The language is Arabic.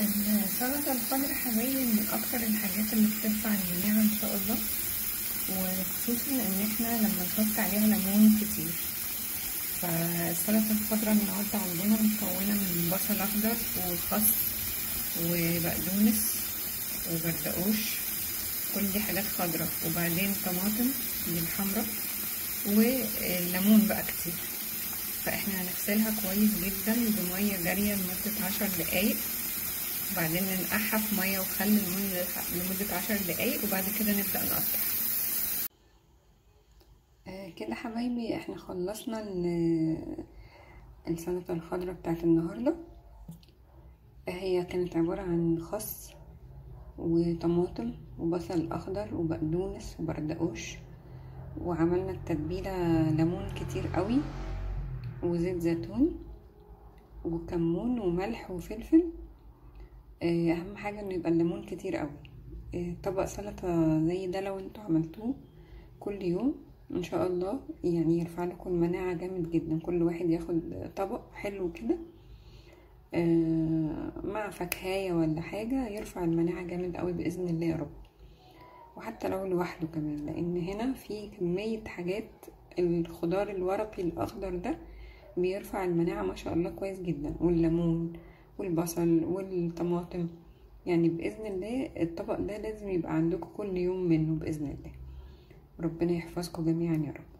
السلطة الخضراء حبايبي من أكتر الحاجات اللي بترفع المناعة إن شاء الله. وخصوصا إن إحنا لما نحط عليها ليمون كتير. فالسلطة الخضراء النهاردة عندنا مكونة من بصل أخضر وخس وبقدونس وبردقوش كل دي حاجات خضراء وبعدين طماطم دي الحمراء والليمون بقى كتير. فإحنا هنغسلها كويس جدا بمية جارية لمدة عشر دقايق. وبعدين ننقعها في مية وخل لمدة عشر دقايق وبعد كده نبدأ نقطع. آه كده حبايبي إحنا خلصنا السلطة الخضراء بتاعت النهاردة. هي كانت عبارة عن خس وطماطم وبصل أخضر وبقدونس وبردقوش وعملنا التتبيلة ليمون كتير قوي وزيت زيتون وكمون وملح وفلفل. أهم حاجة إنه يبقى الليمون كتير قوي. طبق سلطة زي ده لو أنتوا عملتوه كل يوم إن شاء الله يعني يرفع لكم المناعه جامد جدا. كل واحد ياخد طبق حلو كده مع فكهايه ولا حاجة يرفع المناعة جامد قوي بإذن الله يا رب. وحتى لو لوحده كمان لأن هنا في كمية حاجات الخضار الورقي الأخضر ده بيرفع المناعة ما شاء الله كويس جدا. والليمون والبصل والطماطم. يعني بإذن الله الطبق ده لازم يبقى عندكم كل يوم منه بإذن الله. ربنا يحفظكم جميعا يا رب.